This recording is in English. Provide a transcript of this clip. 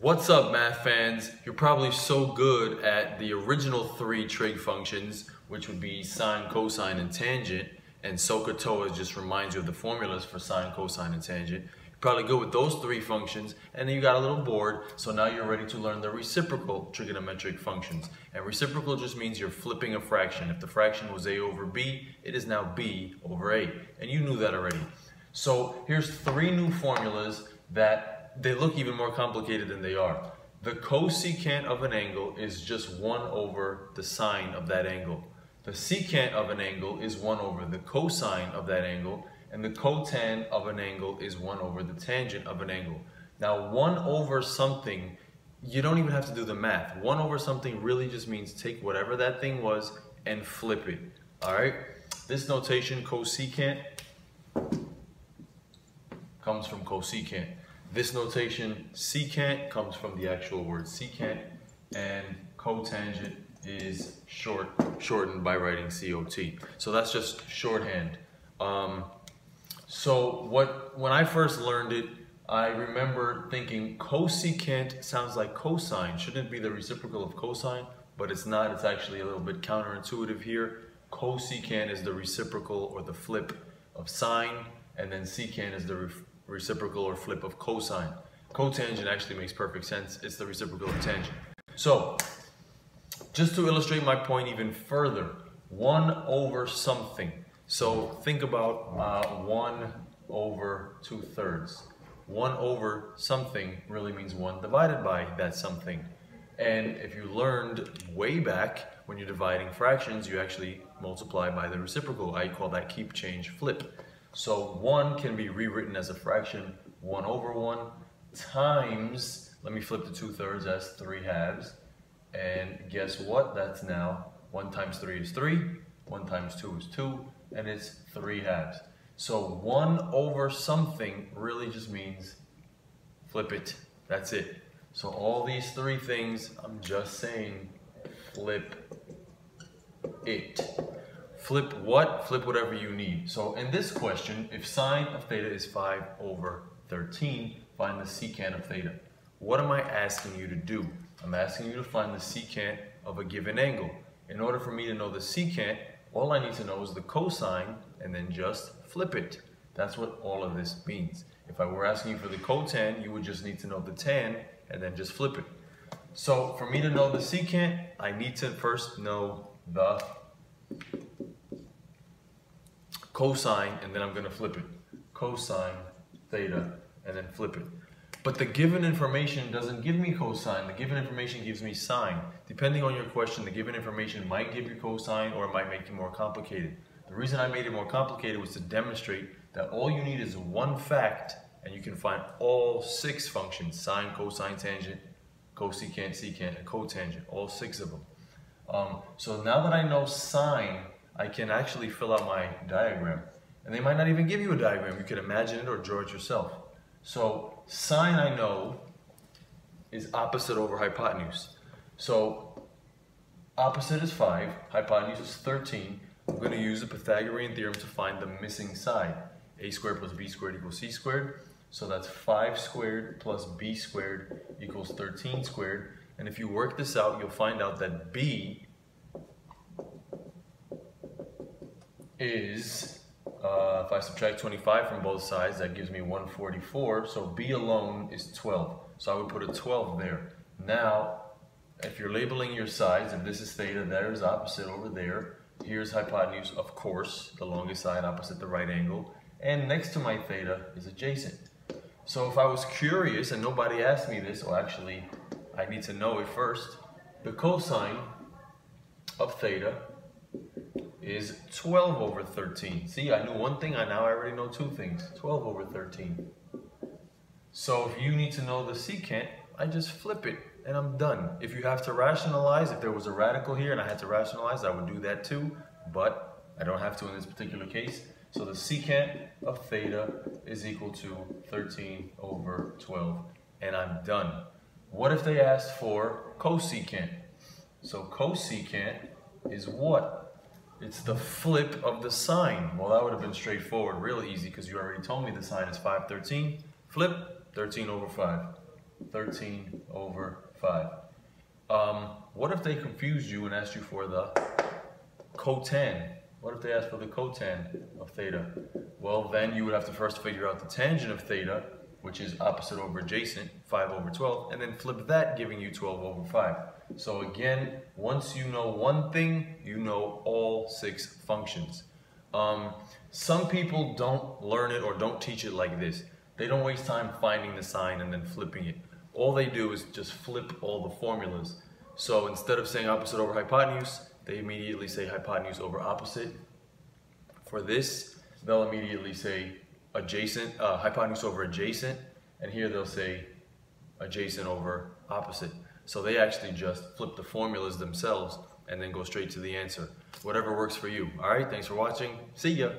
What's up, math fans? You're probably so good at the original three trig functions, which would be sine, cosine, and tangent, and SOHCAHTOA just reminds you of the formulas for sine, cosine, and tangent. You're probably good with those three functions, and then you got a little bored, so now you're ready to learn the reciprocal trigonometric functions. And reciprocal just means you're flipping a fraction. If the fraction was a over b, it is now b over a, and you knew that already. So here's three new formulas that they look even more complicated than they are. The cosecant of an angle is just 1 over the sine of that angle. The secant of an angle is 1 over the cosine of that angle, and the cotan of an angle is 1 over the tangent of an angle. Now, 1 over something, you don't even have to do the math. 1 over something really just means take whatever that thing was and flip it. All right? This notation, cosecant, comes from cosecant. This notation, secant, comes from the actual word secant, and cotangent is short shortened by writing COT. So that's just shorthand. Um, so what when I first learned it, I remember thinking cosecant sounds like cosine. Shouldn't be the reciprocal of cosine? But it's not. It's actually a little bit counterintuitive here. Cosecant is the reciprocal or the flip of sine, and then secant is the reciprocal or flip of cosine. Cotangent actually makes perfect sense. It's the reciprocal of tangent. So, just to illustrate my point even further, 1 over something. So think about uh, 1 over 2 thirds. 1 over something really means 1 divided by that something. And if you learned way back, when you're dividing fractions, you actually multiply by the reciprocal. I call that keep, change, flip. So 1 can be rewritten as a fraction 1 over 1 times, let me flip the 2 thirds as 3 halves. And guess what? That's now 1 times 3 is 3, 1 times 2 is 2, and it's 3 halves. So 1 over something really just means flip it. That's it. So all these three things, I'm just saying flip it. Flip what? Flip whatever you need. So in this question, if sine of theta is 5 over 13, find the secant of theta. What am I asking you to do? I'm asking you to find the secant of a given angle. In order for me to know the secant, all I need to know is the cosine and then just flip it. That's what all of this means. If I were asking you for the cotan, you would just need to know the tan and then just flip it. So for me to know the secant, I need to first know the cosine, and then I'm going to flip it. Cosine theta, and then flip it. But the given information doesn't give me cosine. The given information gives me sine. Depending on your question, the given information might give you cosine or it might make it more complicated. The reason I made it more complicated was to demonstrate that all you need is one fact and you can find all six functions, sine, cosine, tangent, cosecant, secant, and cotangent, all six of them. Um, so now that I know sine, I can actually fill out my diagram. And they might not even give you a diagram. You can imagine it or draw it yourself. So sine I know is opposite over hypotenuse. So opposite is 5, hypotenuse is 13. I'm going to use the Pythagorean theorem to find the missing side. a squared plus b squared equals c squared. So that's 5 squared plus b squared equals 13 squared. And if you work this out, you'll find out that b is, uh, if I subtract 25 from both sides, that gives me 144. So B alone is 12. So I would put a 12 there. Now, if you're labeling your sides, if this is theta, there is opposite over there. Here's hypotenuse, of course, the longest side opposite the right angle. And next to my theta is adjacent. So if I was curious and nobody asked me this, or actually I need to know it first, the cosine of theta is 12 over 13. See, I knew one thing, I now I already know two things. 12 over 13. So if you need to know the secant, I just flip it and I'm done. If you have to rationalize, if there was a radical here and I had to rationalize, I would do that too, but I don't have to in this particular case. So the secant of theta is equal to 13 over 12, and I'm done. What if they asked for cosecant? So cosecant is what? It's the flip of the sine. Well, that would have been straightforward, real easy, because you already told me the sine is 513. Flip, 13 over 5. 13 over 5. Um, what if they confused you and asked you for the cotan? What if they asked for the cotan of theta? Well, then you would have to first figure out the tangent of theta, which is opposite over adjacent, 5 over 12, and then flip that, giving you 12 over 5. So again, once you know one thing, you know all six functions. Um, some people don't learn it or don't teach it like this. They don't waste time finding the sine and then flipping it. All they do is just flip all the formulas. So instead of saying opposite over hypotenuse, they immediately say hypotenuse over opposite. For this, they'll immediately say adjacent, uh, hypotenuse over adjacent, and here they'll say adjacent over opposite. So they actually just flip the formulas themselves and then go straight to the answer. Whatever works for you. All right, thanks for watching. See ya.